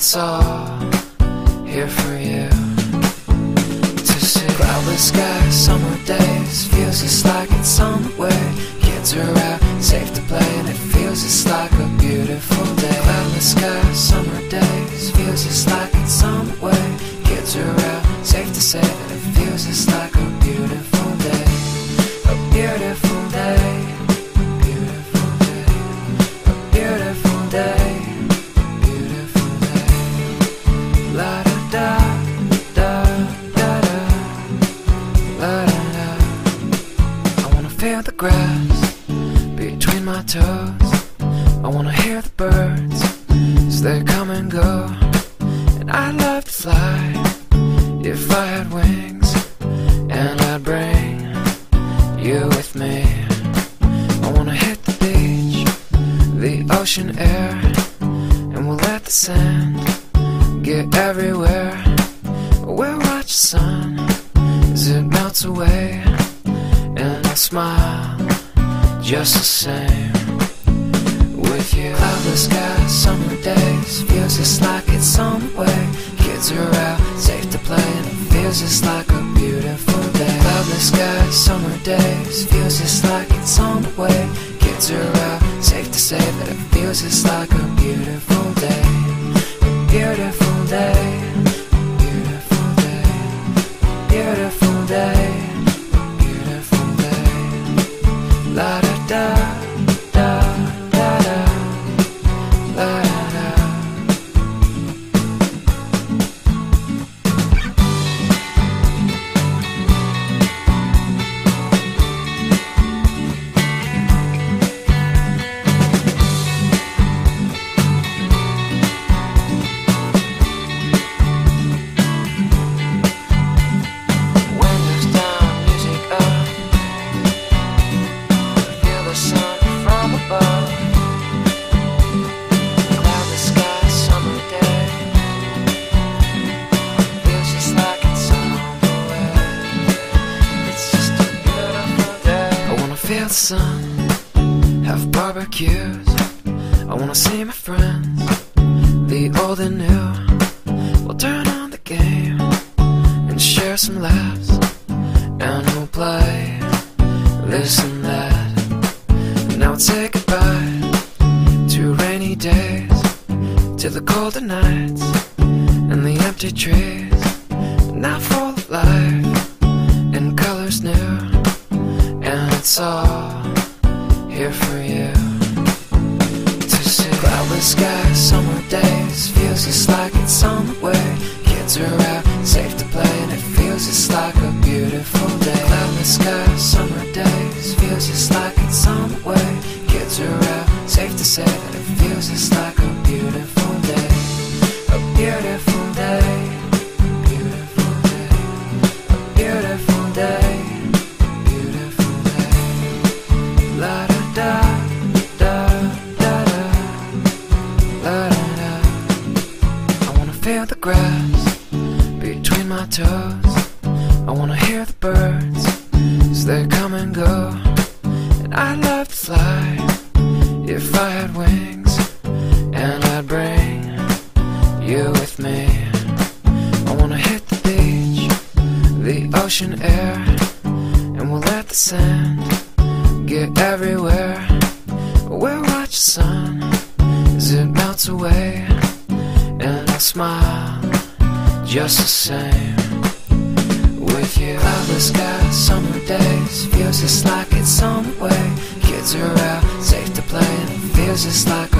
it's all here for you to see. Cloudless sky, summer days, feels just like it's way. Kids are out, safe to play, and it feels just like a beautiful day. Cloudless sky, summer days, feels just like it's way. Kids are out, safe to say that it feels just like a beautiful ocean air, and we'll let the sand get everywhere. We'll watch the sun as it melts away, and I'll smile just the same with you. Cloudless skies, summer days, feels just like it's way. Kids are out, safe to play, and it feels just like a it feels like the sun, have barbecues. I wanna see my friends, the old and new. We'll turn on the game and share some laughs, and we'll play this and that. Now we'll say goodbye to rainy days, to the colder nights and the empty trees. Now full of life and colors new, and it's all here for you to see. Cloudless skies, summer days, feels just like it's way. Kids are out, safe to play, and it feels just like a beautiful day. Cloudless skies, summer days, feels just like it's way. Kids are out, safe to say I wanna hear the birds as they come and go. And I'd love to fly if I had wings, and I'd bring you with me. I wanna hit the beach, the ocean air, and we'll let the sand get everywhere. We'll watch the sun as it melts away, and I'll smile just the same with you. Cloudless skies, summer days, feels just like it's way. Kids are out, safe to play, and it feels just like